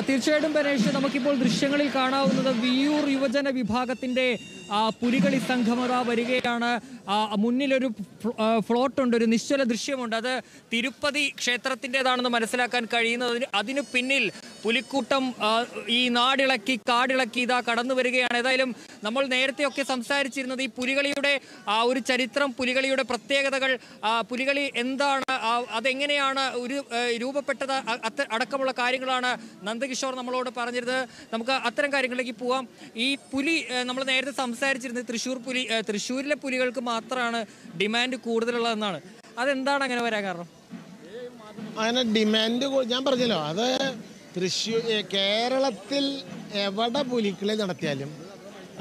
തീർച്ചയായിട്ടും ബനേഷ് നമുക്കിപ്പോൾ ദൃശ്യങ്ങളിൽ കാണാവുന്നത് വിയൂർ യുവജന വിഭാഗത്തിന്റെ പുലികളി സംഘമത വരികയാണ്. മുന്നിലൊരു ഫ്ലോട്ടുണ്ട് ഒരു നിശ്ചല ദൃശ്യമുണ്ട്. അത് തിരുപ്പതി ക്ഷേത്രത്തിന്റെതാണെന്ന് മനസ്സിലാക്കാൻ കഴിയുന്നത്. അതിന് പിന്നിൽ പുലിക്കൂട്ടം ഈ നാടിളക്കി കാടിളക്കി ഇതാ കടന്നു വരികയാണ്. ഏതായാലും നമ്മൾ നേരത്തെയൊക്കെ സംസാരിച്ചിരുന്നത് ഈ പുലികളിയുടെ ആ ഒരു ചരിത്രം പുലികളിയുടെ പ്രത്യേകതകൾ പുലികളി എന്താണ് അതെങ്ങനെയാണ് ഒരു രൂപപ്പെട്ടത് അടക്കമുള്ള കാര്യങ്ങളാണ് നന്ദകിഷോർ നമ്മളോട് പറഞ്ഞിരുന്നത്. നമുക്ക് അത്തരം കാര്യങ്ങളിലേക്ക് പോവാം. ഈ പുലി നമ്മൾ നേരത്തെ സംസാരിച്ചിരുന്നത് തൃശ്ശൂർ പുലി തൃശ്ശൂരിലെ പുലികൾക്ക് മാത്രമാണ് ഡിമാൻഡ് കൂടുതലുള്ളതെന്നാണ്. അതെന്താണ് അങ്ങനെ വരാൻ കാരണം? അങ്ങനെ ഡിമാൻഡ് ഞാൻ പറഞ്ഞല്ലോ അത് തൃശ്ശൂർ കേരളത്തിൽ എവിടെ പുലിക്കളി നടത്തിയാലും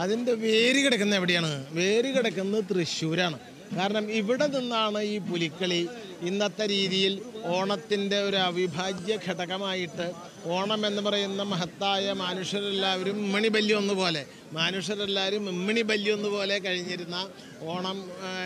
അതിന്റെ വേര് കിടക്കുന്നത് എവിടെയാണ്? വേര് കിടക്കുന്നത് തൃശ്ശൂരാണ്. കാരണം ഇവിടെ നിന്നാണ് ഈ പുലിക്കളി ഇന്നത്തെ രീതിയിൽ ഓണത്തിന്റെ ഒരു അവിഭാജ്യ ഘടകമായിട്ട് ഓണം എന്ന് പറയുന്ന മഹത്തായ മനുഷ്യരെല്ലാവരും ഇമ്മണി ബല്യൊന്നു പോലെ മനുഷ്യരെല്ലാവരും ഇമ്മണി പോലെ കഴിഞ്ഞിരുന്ന ഓണം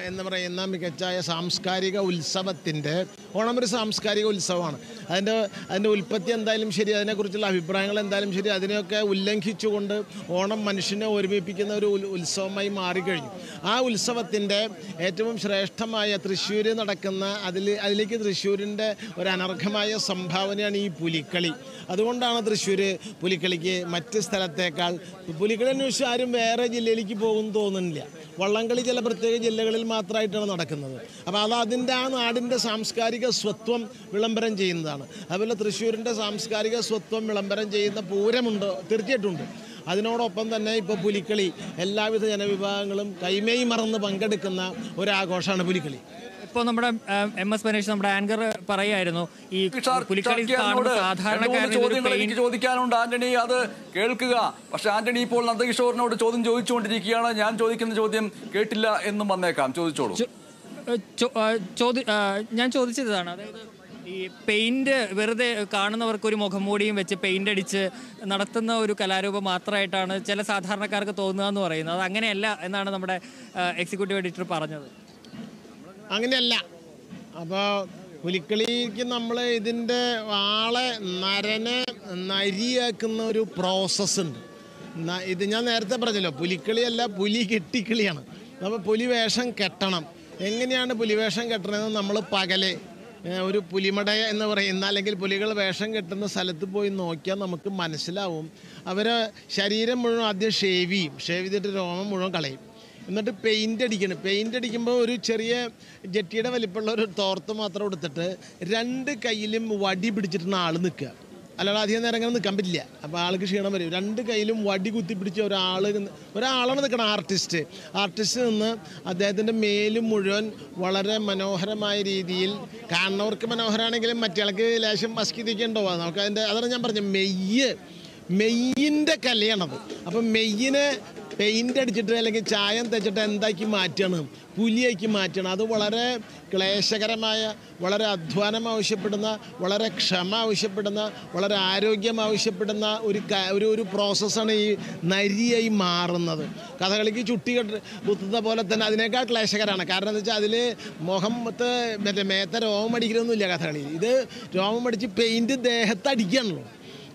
എന്ന് പറയുന്ന മികച്ചായ സാംസ്കാരിക ഉത്സവത്തിന്റെ ഓണം ഒരു സാംസ്കാരിക ഉത്സവമാണ്. അതിന്റെ അതിന്റെ ഉൽപ്പത്തി എന്തായാലും ശരി അതിനെക്കുറിച്ചുള്ള അഭിപ്രായങ്ങൾ എന്തായാലും ശരി അതിനെയൊക്കെ ഉല്ലംഘിച്ചുകൊണ്ട് ഓണം മനുഷ്യനെ ഒരുമിപ്പിക്കുന്ന ഒരു ഉത്സവമായി മാറിക്കഴിഞ്ഞു. ആ ഉത്സവത്തിന്റെ ഏറ്റവും ശ്രേഷ്ഠമായ തൃശ്ശൂർ നടക്കുന്ന അതിൽ അതിലേക്ക് തൃശ്ശൂരിന്റെ ഒരു അനർഘമായ സംഭാവനയാണ് ഈ പുലിക്കളി. അതുകൊണ്ടാണ് തൃശ്ശൂർ പുലിക്കളിക്ക് മറ്റ് സ്ഥലത്തേക്കാൾ പുലിക്കളി അന്വേഷിച്ച് ആരും വേറെ ജില്ലയിലേക്ക് പോകുമെന്ന് തോന്നുന്നില്ല. വള്ളംകളി ചില പ്രത്യേക ജില്ലകളിൽ മാത്രമായിട്ടാണ് നടക്കുന്നത്. അപ്പോൾ അത് അതിന്റെ ആ നാടിന്റെ സാംസ്കാരിക സ്വത്വം വിളംബരം ചെയ്യുന്നതാണ്. അതുപോലെ തൃശ്ശൂരിന്റെ സാംസ്കാരിക സ്വത്വം വിളംബരം ചെയ്യുന്ന പൂരമുണ്ട് തീർച്ചയായിട്ടും ഉണ്ട് അതിനോടൊപ്പം തന്നെ ഇപ്പോൾ പുലിക്കളി എല്ലാവിധ ജനവിഭാഗങ്ങളും കൈമേയി മറന്ന് പങ്കെടുക്കുന്ന ഒരാഘോഷമാണ് പുലിക്കളി. ഇപ്പോൾ നമ്മുടെ എം എസ് ബനേഷ് നമ്മുടെ ആങ്കർ പറയായിരുന്നു ഈ പുലിക്കളി എനിക്ക് ചോദിക്കാനുണ്ട്. ആന്റണി അത് കേൾക്കുക. പക്ഷെ ആന്റണി ഇപ്പോൾ നന്ദകിഷോറിനോട് ചോദ്യം ചോദിച്ചുകൊണ്ടിരിക്കുകയാണ്. ഞാൻ ചോദിക്കുന്ന ചോദ്യം കേട്ടില്ല എന്നും വന്നേക്കാം. ചോദിച്ചോളൂ. ഞാൻ ചോദിച്ചതാണ്. അതായത് ഈ പെയിന്റ് വെറുതെ കാണുന്നവർക്ക് ഒരു മുഖംമൂടിയും വെച്ച് പെയിന്റ് അടിച്ച് നടത്തുന്ന ഒരു കലാരൂപം മാത്രമായിട്ടാണ് ചില സാധാരണക്കാർക്ക് തോന്നുക എന്ന് പറയുന്നത്. അത് അങ്ങനെയല്ല എന്നാണ് നമ്മുടെ എക്സിക്യൂട്ടീവ് എഡിറ്റർ പറഞ്ഞത്. അങ്ങനെയല്ല. അപ്പോൾ പുലിക്കളിക്ക് നമ്മൾ ഇതിന്റെ ആളെ നരനെ നരിയാക്കുന്ന ഒരു പ്രോസസ്സ് ഉണ്ട്. ഇത് ഞാൻ നേരത്തെ പറഞ്ഞല്ലോ പുലിക്കളിയല്ല പുലി കെട്ടിക്കളിയാണ്. അപ്പോൾ പുലി വേഷം കെട്ടണം. എങ്ങനെയാണ് പുലിവേഷം കെട്ടണമെന്ന് നമ്മൾ പകലെ ഒരു പുലിമടയ എന്ന് പറയുന്ന അല്ലെങ്കിൽ പുലികൾ വേഷം കെട്ടുന്ന സ്ഥലത്ത് പോയി നോക്കിയാൽ നമുക്ക് മനസ്സിലാവും. അവരെ ശരീരം മുഴുവൻ ആദ്യം ഷേവ് ചെയ്യും. ഷേവ് ചെയ്തിട്ട് രോമം മുഴുവൻ കളയും. എന്നിട്ട് പെയിന്റ് അടിക്കണം. പെയിന്റ് അടിക്കുമ്പോൾ ഒരു ചെറിയ ജെട്ടിയുടെ വലിപ്പമുള്ള ഒരു തോർത്ത് മാത്രം എടുത്തിട്ട് രണ്ട് കയ്യിലും വടി പിടിച്ചിട്ടാണ് ആൾ നിൽക്കുക. അല്ലാതെ അധികം നേരം അങ്ങനെ നിൽക്കാൻ പറ്റില്ല. അപ്പോൾ ആൾക്ക് ക്ഷീണം വരും. രണ്ട് കയ്യിലും വടി കുത്തി പിടിച്ച് ഒരാൾ ഒരാളാണ് നിൽക്കണം ആർട്ടിസ്റ്റ്. ആർട്ടിസ്റ്റ് നിന്ന് അദ്ദേഹത്തിന്റെ മേലും മുഴുവൻ വളരെ മനോഹരമായ രീതിയിൽ കാണുന്നവർക്ക് മനോഹരമാണെങ്കിലും മറ്റേയാൾക്ക് ലേശം മസ്കിതൊക്കെ ഉണ്ടാവുക നമുക്ക് അതിന്റെ അതാണ് ഞാൻ പറഞ്ഞത്. മെയ്യ് മെയ്യിന്റെ കലയാണത്. അപ്പം മെയ്യിനെ പെയിന്റ് അടിച്ചിട്ട് അല്ലെങ്കിൽ ചായം തെച്ചിട്ട് എന്താക്കി മാറ്റണം? പുലിയാക്കി മാറ്റണം. അത് വളരെ ക്ലേശകരമായ വളരെ അധ്വാനം ആവശ്യപ്പെടുന്ന വളരെ ക്ഷമ ആവശ്യപ്പെടുന്ന വളരെ ആരോഗ്യം ആവശ്യപ്പെടുന്ന ഒരു ഒരു ഒരു പ്രോസസ്സാണ് ഈ നരിയായി മാറുന്നത്. കഥകളിക്ക് ചുട്ടി കെട്ട് കുത്തുന്ന പോലെ തന്നെ അതിനേക്കാൾ ക്ലേശകരമാണ് കാരണം എന്താ വെച്ചാൽ അതിൽ മുഖത്ത് മറ്റേ മേത്ത രോമം അടിക്കലൊന്നുമില്ല കഥകളി ഇത് രോമം അടിച്ച് പെയിന്റ് ദേഹത്ത് അടിക്കുകയാണല്ലോ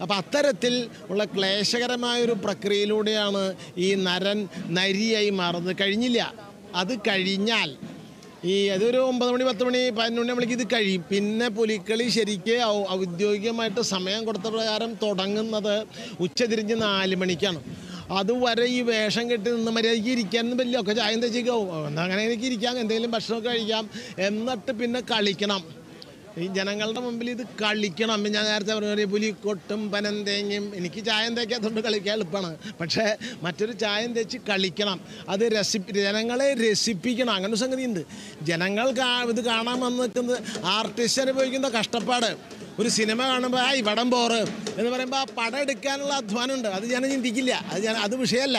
അപ്പം അത്തരത്തിൽ ഉള്ള ക്ലേശകരമായൊരു പ്രക്രിയയിലൂടെയാണ് ഈ നരൻ നരിയായി മാറുന്നത്. കഴിഞ്ഞില്ല. അത് കഴിഞ്ഞാൽ ഈ അതൊരു ഒമ്പത് മണി പത്ത് മണി പതിനൊന്ന് മണിക്ക് ഇത് കഴിയും. പിന്നെ പുലിക്കളി ശരിക്ക് ഔദ്യോഗികമായിട്ട് സമയം കൊടുത്ത പ്രകാരം തുടങ്ങുന്നത് ഉച്ചതിരിഞ്ഞ് നാല് മണിക്കാണ്. അതുവരെ ഈ വേഷം കെട്ടി നിന്ന് മര്യാദയ്ക്ക് ഇരിക്കാനൊന്നും വലിയ ഒക്കെ ചായം തെച്ചിക്കാവും അങ്ങനെ എനിക്ക് ഇരിക്കാം. എന്തെങ്കിലും ഭക്ഷണമൊക്കെ കഴിക്കാം. എന്നിട്ട് പിന്നെ കളിക്കണം. ഈ ജനങ്ങളുടെ മുമ്പിൽ ഇത് കളിക്കണം. ഞാൻ നേരത്തെ പറഞ്ഞ പോലെ കൊട്ടും പനം തേങ്ങയും. എനിക്ക് ചായം തേക്കാത്തതുകൊണ്ട് കളിക്കാൻ എളുപ്പമാണ്. പക്ഷേ മറ്റൊരു ചായം തേച്ച് കളിക്കണം. അത് രസി ജനങ്ങളെ രസിപ്പിക്കണം. അങ്ങനെ സംഗതി ഉണ്ട് ജനങ്ങൾ ഇത് കാണാൻ വന്നിരിക്കുന്നത് ആർട്ടിസ്റ്റ് അനുഭവിക്കുന്ന കഷ്ടപ്പാട്. ഒരു സിനിമ കാണുമ്പോൾ ആ ഇവിടം പോറ് എന്ന് പറയുമ്പോൾ ആ പടം എടുക്കാനുള്ള അധ്വാനമുണ്ട്. അത് ഞാൻ ചിന്തിക്കില്ല. അത് ഞാൻ അത് വിഷയമല്ല.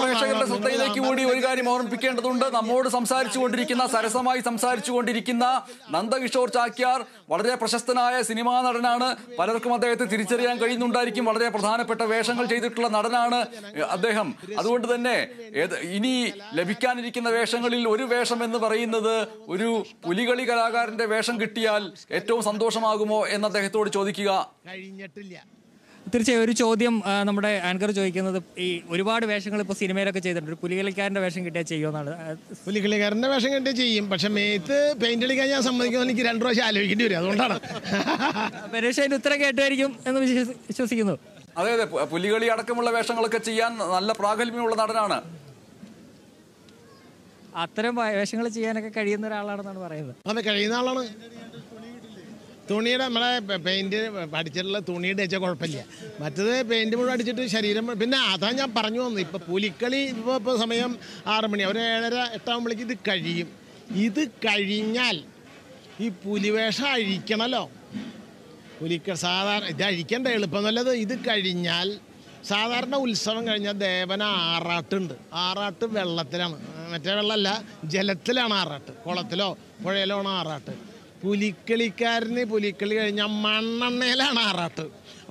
പ്രേക്ഷകരുടെ ശ്രദ്ധയിലേക്ക് കൂടി ഒരു കാര്യം ഓർമ്മിപ്പിക്കേണ്ടതുണ്ട്. നമ്മോട് സംസാരിച്ചു കൊണ്ടിരിക്കുന്ന സരസമായി സംസാരിച്ചു കൊണ്ടിരിക്കുന്ന നന്ദകിഷോർ ചാക്യാർ വളരെ പ്രശസ്തനായ സിനിമാ നടനാണ്. പലർക്കും അദ്ദേഹത്തെ തിരിച്ചറിയാൻ കഴിയുന്നുണ്ടായിരിക്കും. വളരെ പ്രധാനപ്പെട്ട വേഷങ്ങൾ ചെയ്തിട്ടുള്ള നടനാണ് അദ്ദേഹം. അതുകൊണ്ട് തന്നെ ഇനി ലഭിക്കാനിരിക്കുന്ന വേഷങ്ങളിൽ ഒരു വേഷം എന്ന് പറയുന്നത് ഒരു പുലികളി കലാകാരന്റെ വേഷം കിട്ടിയാൽ ഏറ്റവും ഏറ്റവും സന്തോഷമാകുമോ എന്ന് അദ്ദേഹത്തോട് ചോദിക്കുക. കഴിഞ്ഞിട്ടില്ല. തീർച്ചയായും ഒരു ചോദ്യം നമ്മുടെ ആങ്കർ ചോദിക്കുന്നത് ഈ ഒരുപാട് വേഷങ്ങൾ ഇപ്പോൾ സിനിമയിലൊക്കെ ചെയ്തിട്ടുണ്ട്. ഒരു പുലികളിക്കാരന്റെ വേഷം കിട്ടിയാൽ ചെയ്യുമെന്നാണ് പുലികളിക്കാരന്റെ വേഷം കിട്ടിയാൽ ചെയ്യും. പക്ഷെ മേത്ത് പെയിന്റ് അടിക്കാൻ ഞാൻ സമ്മതിക്കുമ്പോൾ എനിക്ക് രണ്ടു പ്രാവശ്യം ആലോചിക്കേണ്ടി വരും. അതുകൊണ്ടാണ്. പരീക്ഷ അതിന് ഉത്തരം കേട്ടുമായിരിക്കും എന്ന് വിശ്വസി- വിശ്വസിക്കുന്നു. അതെ അതെ. പുലികളി അടക്കമുള്ള വേഷങ്ങളൊക്കെ ചെയ്യാൻ നല്ല പ്രാഗൽഭ്യമുള്ള നടനാണ്. അത്തരം വേഷങ്ങൾ ചെയ്യാനൊക്കെ കഴിയുന്ന ഒരാളാണെന്നാണ് പറയുന്നത്. അതെ കഴിയുന്ന ആളാണ്. തുണിയുടെ നമ്മളെ പെയിന്റ് അടിച്ചിട്ടുള്ള തുണിയുടെ വെച്ചാൽ കുഴപ്പമില്ല. മറ്റത് പെയിന്റ് മുഴുവൻ അടിച്ചിട്ട് ശരീരം പിന്നെ അതാ ഞാൻ പറഞ്ഞു വന്നു ഇപ്പൊ പുലിക്കളി ഇപ്പോൾ ഇപ്പോൾ സമയം ആറ് മണി. ഒരു ഏഴര എട്ടാകുമ്പോഴേക്ക് ഇത് കഴിയും. ഇത് കഴിഞ്ഞാൽ ഈ പുലിവേഷം അഴിക്കണമല്ലോ പുലിക്ക സാധാരണ ഇത് അഴിക്കേണ്ട എളുപ്പം നല്ലത് ഇത് കഴിഞ്ഞാൽ സാധാരണ ഉത്സവം കഴിഞ്ഞാൽ ദേവന ആറാട്ടുണ്ട്. ആറാട്ട് വെള്ളത്തിലാണ്. മറ്റേ വെള്ളമല്ല ജലത്തിലാണ് ആറാട്ട്. കുളത്തിലോ പുഴയിലോ ആണ് ആറാട്ട്. പുലിക്കളിക്കാരന് പുലിക്കളി കഴിഞ്ഞാൽ മണ്ണെണ്ണയിലാണ് ആറാട്ട്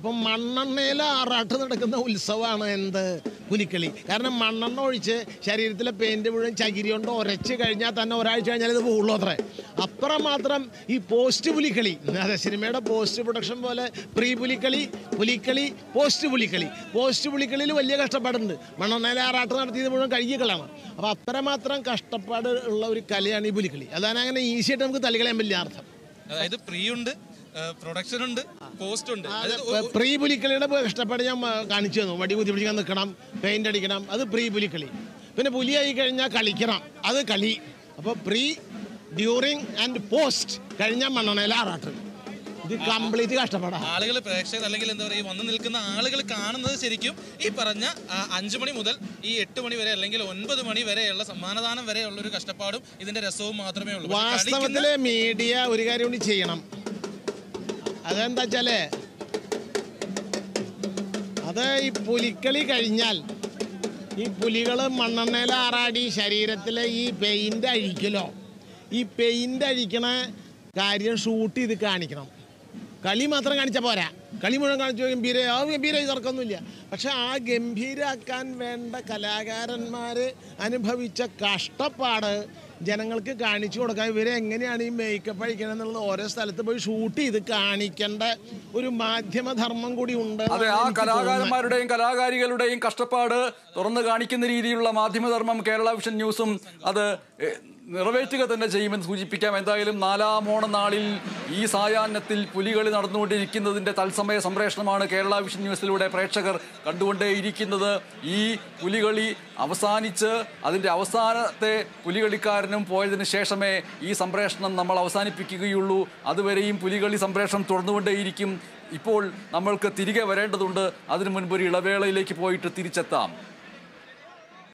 അപ്പം മണ്ണെണ്ണയിൽ ആറാട്ട് നടക്കുന്ന ഉത്സവമാണ് എന്ത്? പുലിക്കളി. കാരണം മണ്ണെണ്ണ ഒഴിച്ച് ശരീരത്തിലെ പെയിന്റ് മുഴുവൻ ചകിരി കൊണ്ട് ഉരച്ച് കഴിഞ്ഞാൽ തന്നെ ഒരാഴ്ച കഴിഞ്ഞാൽ ഇത് പോകുള്ളൂ അത്രേ. അപ്പുറം മാത്രം ഈ പോസ്റ്റ് പുലിക്കളി. അതെ സിനിമയുടെ പോസ്റ്റ് പ്രൊഡക്ഷൻ പോലെ pre Pulikali Pulikali post Pulikali. Post പുലിക്കളിയിൽ വലിയ കഷ്ടപ്പാടുണ്ട്. മണ്ണെണ്ണയിൽ ആറാട്ട് നടത്തിയത് മുഴുവൻ കഴുകിക്കളാണ് അപ്പോൾ അത്രമാത്രം കഷ്ടപ്പാട് ഉള്ള ഒരു കലയാണ് ഈ പുലിക്കളി. അതാണ് അങ്ങനെ ഈസി ആയിട്ട് നമുക്ക് തലികളയാൻ വലിയ അർത്ഥം. അതായത് പ്രീ ഉണ്ട് പ്രൊഡക്ഷൻ ഉണ്ട് പോസ്റ്റ് ഉണ്ട്. പ്രീ പുലിക്കളിയുടെ കഷ്ടപ്പാട് ഞാൻ കാണിച്ചു തന്നു. വടി കുത്തി പിടിക്കാൻ നിൽക്കണം പെയിന്റ് അടിക്കണം. അത് പ്രീ പുലിക്കളി. പിന്നെ പുലിയായി കഴിഞ്ഞാൽ കളിക്കണം. അത് കളി. അപ്പോൾ പ്രീ ഡ്യൂറിങ് ആൻഡ് പോസ്റ്റ് കഴിഞ്ഞാൽ മണ്ണെണ്ണയിൽ ആറാട്ട്. ഇത് കംപ്ലീറ്റ് കഷ്ടപ്പെടാം. ആളുകൾ പ്രേക്ഷകർ അല്ലെങ്കിൽ എന്താ പറയുക വന്ന് നിൽക്കുന്ന ആളുകൾ കാണുന്നത് ശരിക്കും ഈ പറഞ്ഞ അഞ്ചു മണി മുതൽ ഈ എട്ട് മണി വരെ അല്ലെങ്കിൽ ഒൻപത് മണി വരെയുള്ള സമ്മാനദാനം വരെയുള്ള ഒരു കഷ്ടപ്പാടും ഇതിന്റെ രസവും മാത്രമേ ഉള്ളൂ. വാസ്തവത്തിലെ മീഡിയ ഒരു കാര്യം കൂടി ചെയ്യണം. അതെന്താ വെച്ചാലേ അത് ഈ പുലിക്കളി കഴിഞ്ഞാൽ ഈ പുലികൾ മണ്ണെണ്ണയിൽ ആറാടി ശരീരത്തിലെ ഈ പെയിന്റ് അഴിക്കലോ. ഈ പെയിന്റ് അഴിക്കണ കാര്യം ഷൂട്ട് ചെയ്ത് കാണിക്കണം. കളി മാത്രം കാണിച്ച പോരാ. കളി മുഴുവൻ കാണിച്ചു ഗംഭീര ആ ഗംഭീര തർക്കമൊന്നുമില്ല പക്ഷെ ആ ഗംഭീരാക്കാൻ വേണ്ട കലാകാരന്മാർ അനുഭവിച്ച കഷ്ടപ്പാട് ജനങ്ങൾക്ക് കാണിച്ചു കൊടുക്കാൻ ഇവരെ എങ്ങനെയാണ് ഈ മേക്കപ്പ് അഴിക്കണം എന്നുള്ളത് ഓരോ സ്ഥലത്ത് പോയി ഷൂട്ട് ചെയ്ത് കാണിക്കേണ്ട ഒരു മാധ്യമധർമ്മം കൂടി ഉണ്ട് അതെ ആ കലാകാരന്മാരുടെയും കലാകാരികളുടെയും കഷ്ടപ്പാട് തുറന്നു കാണിക്കുന്ന രീതിയിലുള്ള മാധ്യമധർമ്മം കേരള വിഷൻ ന്യൂസും അത് നിറവേറ്റുക തന്നെ ചെയ്യുമെന്ന് സൂചിപ്പിക്കാം. എന്തായാലും നാലാം ഓണനാളിൽ ഈ സായാഹ്നത്തിൽ പുലികളി നടന്നുകൊണ്ടിരിക്കുന്നതിന്റെ തത്സമയ സംപ്രേഷണമാണ് കേരള വിഷൻ ന്യൂസിലൂടെ പ്രേക്ഷകർ കണ്ടുകൊണ്ടേയിരിക്കുന്നത്. ഈ പുലികളി അവസാനിച്ച് അതിന്റെ അവസാനത്തെ പുലികളിക്കാരനും പോയതിന് ശേഷമേ ഈ സംപ്രേഷണം നമ്മൾ അവസാനിപ്പിക്കുകയുള്ളൂ. അതുവരെയും പുലികളി സംപ്രേഷണം തുടർന്നുകൊണ്ടേയിരിക്കും. ഇപ്പോൾ നമ്മൾക്ക് തിരികെ വരേണ്ടതുണ്ട്. അതിനു മുൻപ് ഒരു ഇളവേളയിലേക്ക് പോയിട്ട് തിരിച്ചെത്താം.